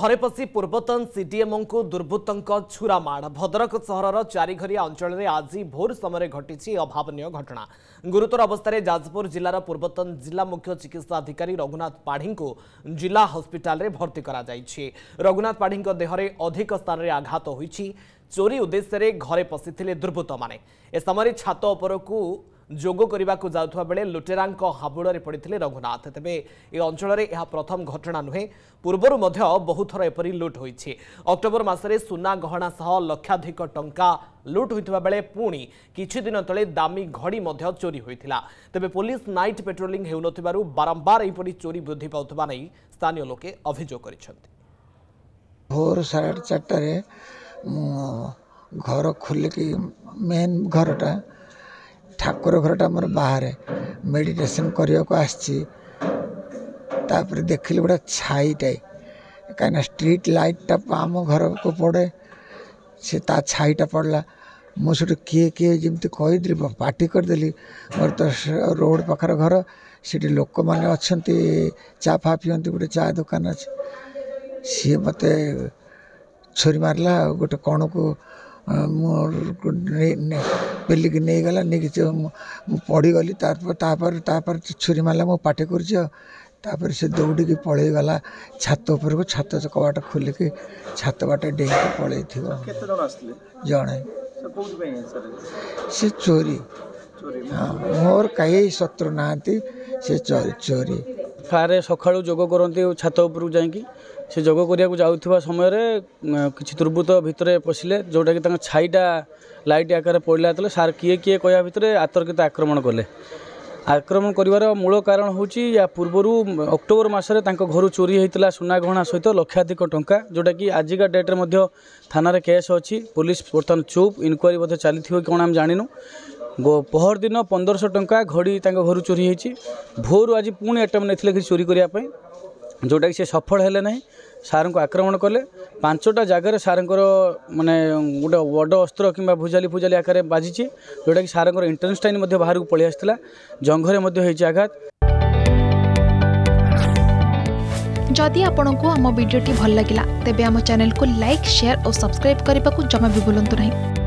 ঘরে পশি পূর্বতন সিডিএমঙ্কু দুর্বৃত্তঙ্ক ছুরামাড় ভদ্রক সহরর চারিঘরিয়া অঞ্চলের আজি ভোর সময় ঘটিছি অভাবনীয় ঘটনা গুরুতর অবস্থায় যাজপুর জেলার পূর্বতন জেলা মুখ্য চিকিৎসাধিকারী রঘুনাথ পাঢ়ীঙ্কু জেলা হসপিটালে ভর্তি করা যাইছি রঘুনাথ পাঢ়ীঙ্ক দেহরে অধিক স্থানের আঘাত হয়েছি চোরি উদ্দেশ্যে ঘরে পশিলে দুর্বৃত্ত মানে এ সময় ছাত উপরকু ଯୋଗ କରିବାକୁ ଯାଉଥିବା ବେଳେ ଲୁଟେରାଙ୍କ ହାବୁଡ଼ରେ ପଡ଼ିଥିଲେ ରଘୁନାଥ ତେବେ ଏ ଅଞ୍ଚଳରେ ଏହା ପ୍ରଥମ ଘଟଣା ନୁହେଁ ପୂର୍ବରୁ ମଧ୍ୟ ବହୁଥର ଏପରି ଲୁଟ୍ ହୋଇଛି ଅକ୍ଟୋବର ମାସରେ ସୁନା ଗହଣା ସହ ଲକ୍ଷାଧିକ ଟଙ୍କା ଲୁଟ୍ ହୋଇଥିବା ବେଳେ ପୁଣି କିଛି ଦିନ ତଳେ ଦାମୀ ଘଡ଼ି ମଧ୍ୟ ଚୋରି ହୋଇଥିଲା ତେବେ ପୋଲିସ ନାଇଟ୍ ପେଟ୍ରୋଲିଂ ହେଉନଥିବାରୁ ବାରମ୍ବାର ଏହିପରି ଚୋରି ବୃଦ୍ଧି ପାଉଥିବା ନେଇ ସ୍ଥାନୀୟ ଲୋକେ ଅଭିଯୋଗ କରିଛନ୍ତି ଭୋର ସାଢ଼େ ଚାରିଟାରେ ମୁଁ ଘର ଖୋଲିକି ମେନ୍ ଘରଟା ଠାକୁର ଘରଟା ମୋର ବାହାରେ ମେଡ଼ିଟେସନ୍ କରିବାକୁ ଆସିଛି ତା'ପରେ ଦେଖିଲି ଗୋଟେ ଛାଇଟେ କାହିଁକିନା ଷ୍ଟ୍ରିଟ୍ ଲାଇଟ୍ଟା ଆମ ଘରକୁ ପଡ଼େ ସେ ତା ଛାଇଟା ପଡ଼ିଲା ମୁଁ ସେଠୁ କିଏ କିଏ ଯେମିତି କହିଦେଲି ପାଟି କରିଦେଲି ମୋର ତ ରୋଡ଼ ପାଖରେ ଘର ସେଠି ଲୋକମାନେ ଅଛନ୍ତି ଚା ଫା ପିଅନ୍ତି ଗୋଟେ ଚା ଦୋକାନ ଅଛି ସିଏ ମୋତେ ଛୁରୀ ମାରିଲା ଆଉ ଗୋଟେ କ'ଣକୁ ମୁଁ ପେଲିକି ନେଇଗଲା ନେଇକି ସେ ମୁଁ ପଡ଼ିଗଲି ତାପରେ ତାପରେ ତାପରେ ଛୁରୀ ମାରିଲା ମୋ ପାଟି କରୁଛି ତାପରେ ସେ ଦୌଡ଼ିକି ପଳେଇଗଲା ଛାତ ଉପରକୁ ଛାତ କବାଟ ଖୋଲିକି ଛାତ ବାଟେ ଡେଇଁକି ପଳେଇଥିବ ଜଣେ ସେ ଚୋରି ହଁ ମୋର କେହି ଶତ୍ରୁ ନାହାନ୍ତି ସେ ଚୋରି ପ୍ରାୟ ସକାଳୁ ଯୋଗ କରନ୍ତି ଛାତ ଉପରକୁ ଯାଇକି ସେ ଯୋଗ କରିବାକୁ ଯାଉଥିବା ସମୟରେ କିଛି ଦୁର୍ବୃତ୍ତ ଭିତରେ ପଶିଲେ ଯେଉଁଟାକି ତାଙ୍କ ଛାଇଟା ଲାଇଟ୍ ଆକାରରେ ପଡ଼ିଲା ଯେତେବେଳେ ସାର୍ କିଏ କିଏ କହିବା ଭିତରେ ଆତର୍କିତ ଆକ୍ରମଣ କଲେ ଆକ୍ରମଣ କରିବାର ମୂଳ କାରଣ ହେଉଛି ୟା ପୂର୍ବରୁ ଅକ୍ଟୋବର ମାସରେ ତାଙ୍କ ଘରୁ ଚୋରି ହୋଇଥିଲା ଗହଣା ସହିତ ଲକ୍ଷାଧିକ ଟଙ୍କା ଯେଉଁଟାକି ଆଜିକା ଡେଟ୍ରେ ମଧ୍ୟ ଥାନାରେ କେସ୍ ଅଛି ପୋଲିସ ବର୍ତ୍ତମାନ ଚୁପ୍ ଇନକ୍ୱାରୀ ମଧ୍ୟ ଚାଲିଥିବ କି କ'ଣ ଆମେ ଜାଣିନୁ ପହର ଦିନ ପନ୍ଦରଶହ ଟଙ୍କା ଘଡ଼ି ତାଙ୍କ ଘରୁ ଚୋରି ହେଇଛି ଭୋରୁ ଆଜି ପୁଣି ଆଇଟମ୍ ନେଇଥିଲେ କିଛି ଚୋରି କରିବା ପାଇଁ ଯେଉଁଟାକି ସେ ସଫଳ ହେଲେ ନାହିଁ ସାର୍ଙ୍କୁ ଆକ୍ରମଣ କଲେ ପାଞ୍ଚଟା ଜାଗାରେ ସାର୍ଙ୍କର ମାନେ ଗୋଟେ ବଡ଼ ଅସ୍ତ୍ର କିମ୍ବା ଭୁଜାଲି ଫୁଜାଲି ଆକାରରେ ବାଜିଛି ଯେଉଁଟାକି ସାର୍ଙ୍କର ଏଣ୍ଟ୍ରାନ୍ସ ଟାଇମ୍ ମଧ୍ୟ ବାହାରକୁ ପଳେଇ ଆସିଥିଲା ଜଙ୍ଘରେ ମଧ୍ୟ ହେଇଛି ଆଘାତ ଯଦି ଆପଣଙ୍କୁ ଆମ ଭିଡ଼ିଓଟି ଭଲ ଲାଗିଲା ତେବେ ଆମ ଚ୍ୟାନେଲକୁ ଲାଇକ୍ ସେୟାର ଓ ସବସ୍କ୍ରାଇବ୍ କରିବାକୁ ଜମା ବି ଭୁଲନ୍ତୁ ନାହିଁ